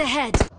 ahead!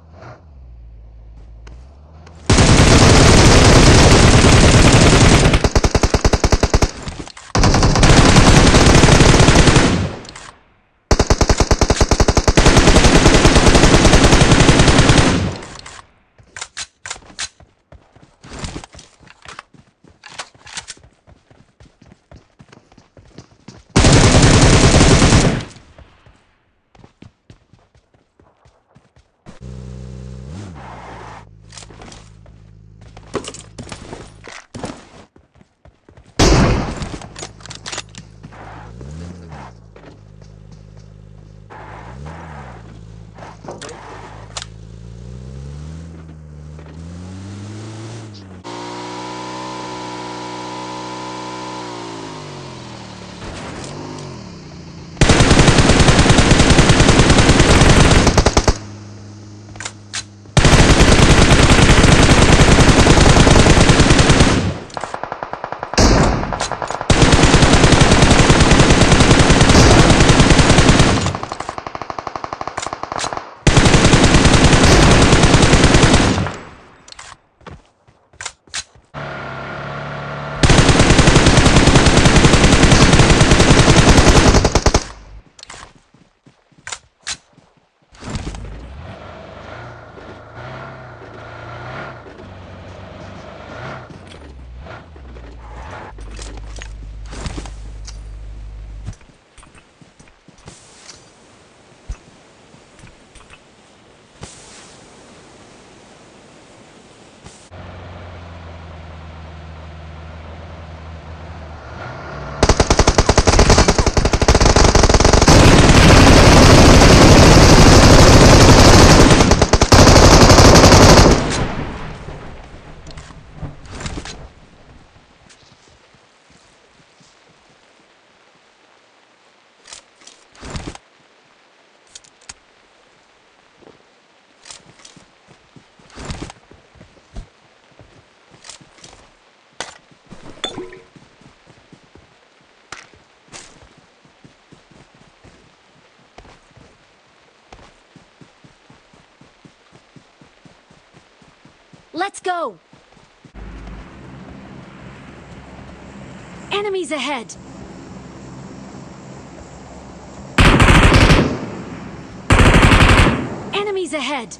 Let's go! Enemies ahead! Enemies ahead!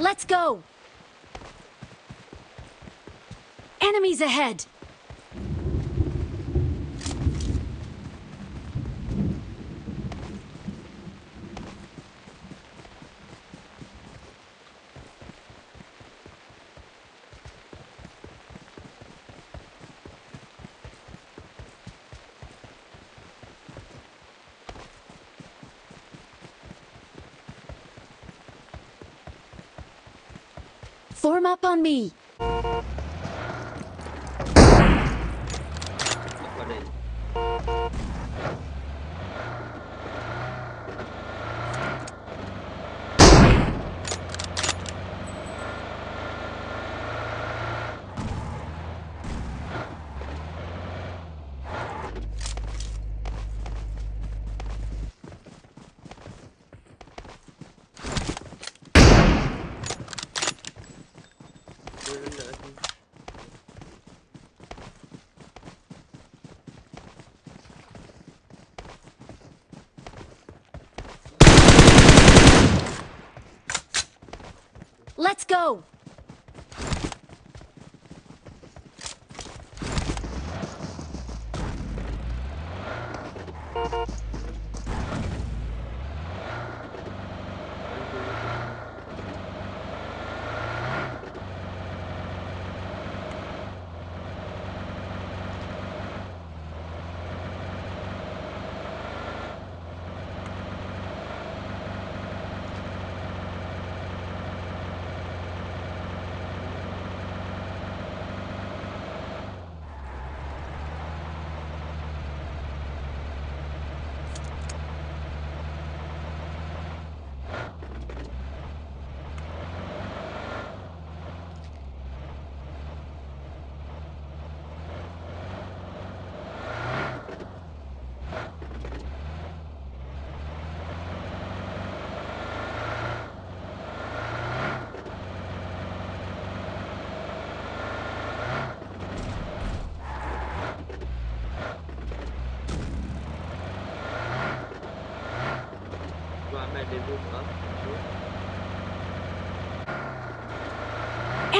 Let's go! Enemies ahead! Form up on me! Let's go!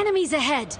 Enemies ahead!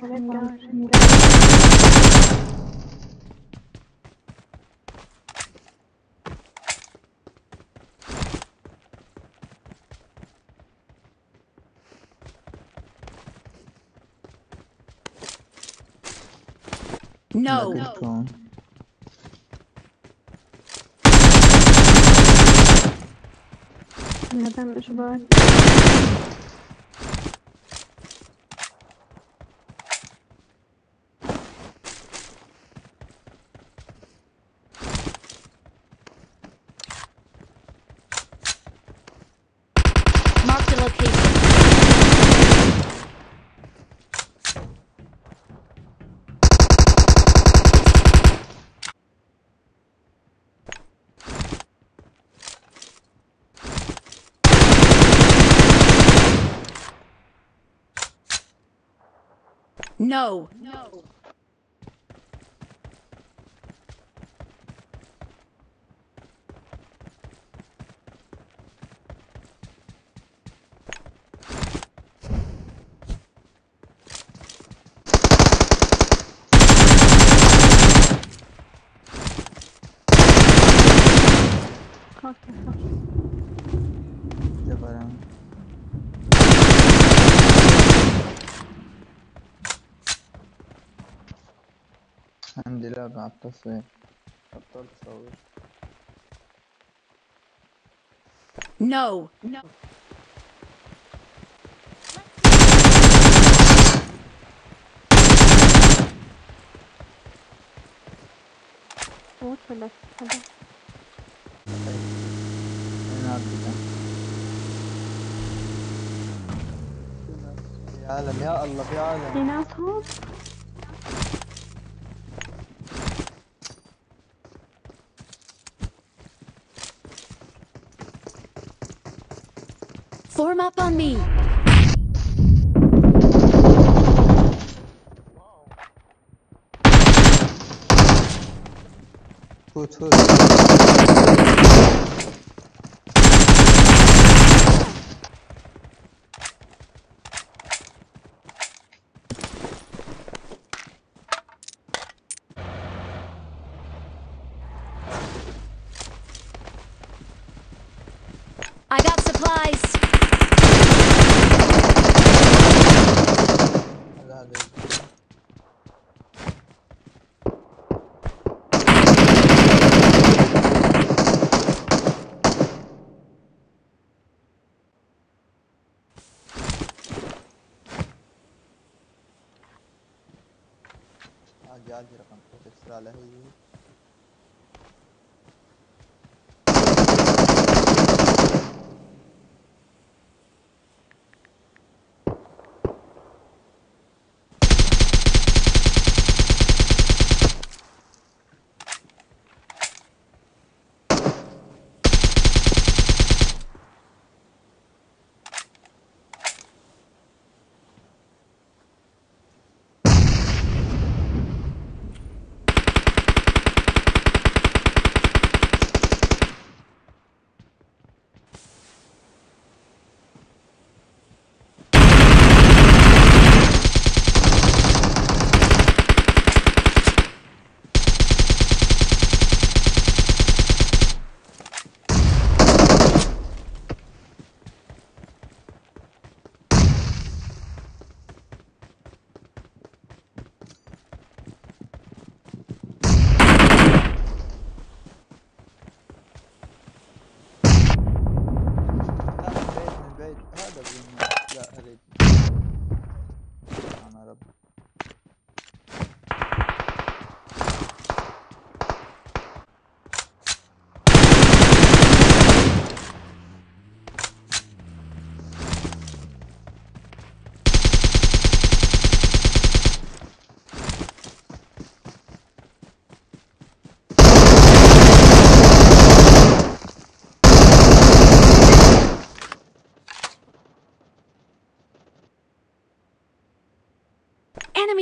No! Então, Nereden mش No! No! kalk kalk. عندي لعبة على التصوير. بطلت تصوير نو نو عالم يا الله في عالم في ناس هون؟ up on me! Who's who's?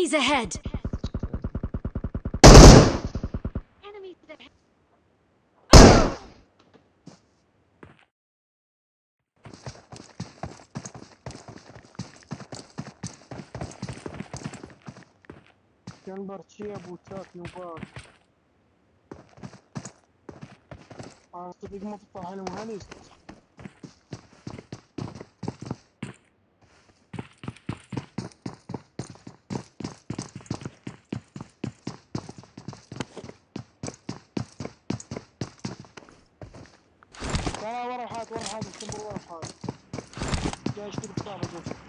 Enemies ahead! Enemies ahead! كان Vamos.